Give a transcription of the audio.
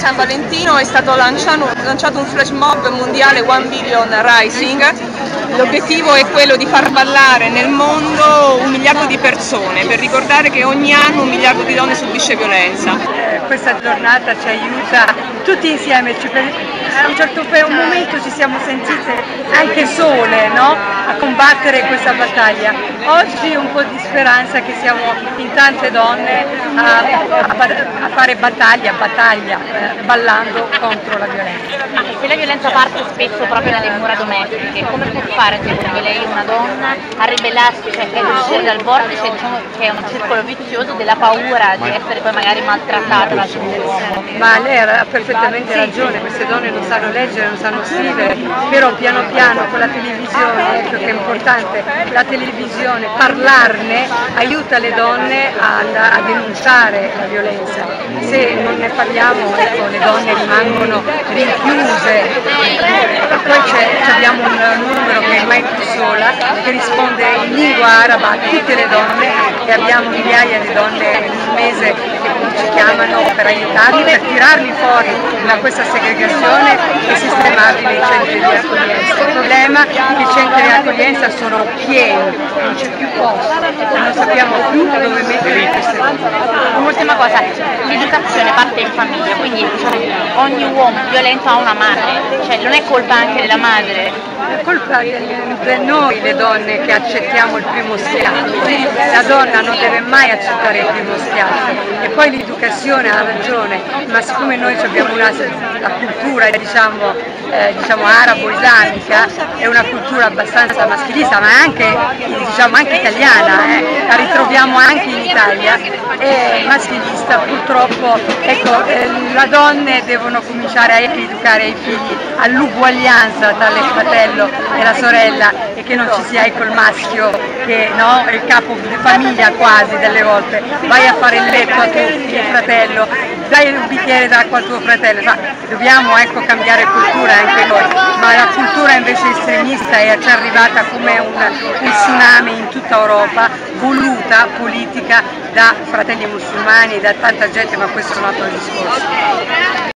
San Valentino è stato lanciato, lanciato un flash mob mondiale One Billion Rising. L'obiettivo è quello di far ballare nel mondo un miliardo di persone per ricordare che ogni anno un miliardo di donne subisce violenza. Questa giornata ci aiuta tutti insieme, a un certo un momento ci siamo sentite anche sole no? a combattere questa battaglia. Oggi un po' di speranza che siamo in tante donne a, a, a fare battaglia, battaglia, eh, ballando contro la violenza. Ma se la violenza parte spesso proprio dalle mura domestiche, come può fare secondo lei una donna a ribellarsi, cioè a uscire dal vortice diciamo, che è un circolo vizioso della paura di essere poi magari maltrattata da uomo? Ma lei ha perfettamente ragione, queste donne non sanno leggere, non sanno scrivere, però piano piano con la televisione, ecco che è importante, la televisione, parlarne aiuta le donne a, a denunciare la violenza. Se non ne parliamo ecco, le donne rimangono rinchiuse. Poi abbiamo un numero è mai più sola che risponde in lingua araba a tutte le donne e abbiamo migliaia di donne un mese che ci chiamano per aiutarli, per tirarli fuori da questa segregazione e sistemarli nei centri di accoglienza. Il problema è che i centri di accoglienza sono pieni, non c'è più posto, non sappiamo più dove mettere queste donne. Un'ultima cosa, l'educazione parte in famiglia, quindi diciamo, ogni uomo violento ha una madre, cioè non è colpa anche della madre è colpa noi le donne che accettiamo il primo schiaffo. La donna non deve mai accettare il primo schiaffo. E poi l'educazione ha ragione, ma siccome noi abbiamo una, la cultura diciamo, eh, diciamo arabo-islamica, è una cultura abbastanza maschilista, ma anche, diciamo, anche italiana, eh, la ritroviamo anche in Italia, è maschilista purtroppo. Ecco, eh, le donne devono cominciare a educare i figli all'uguaglianza tra il fratello e la sorella e che non ci sia ecco, il maschio che no, è il capo di famiglia quasi delle volte, vai a fare il letto a tuo fratello, dai un bicchiere d'acqua al tuo fratello, ma dobbiamo ecco, cambiare cultura anche noi, ma la cultura invece estremista è, ci arrivata come un, un tsunami in tutta Europa, voluta, politica da fratelli musulmani, da tanta gente, ma questo è un altro discorso.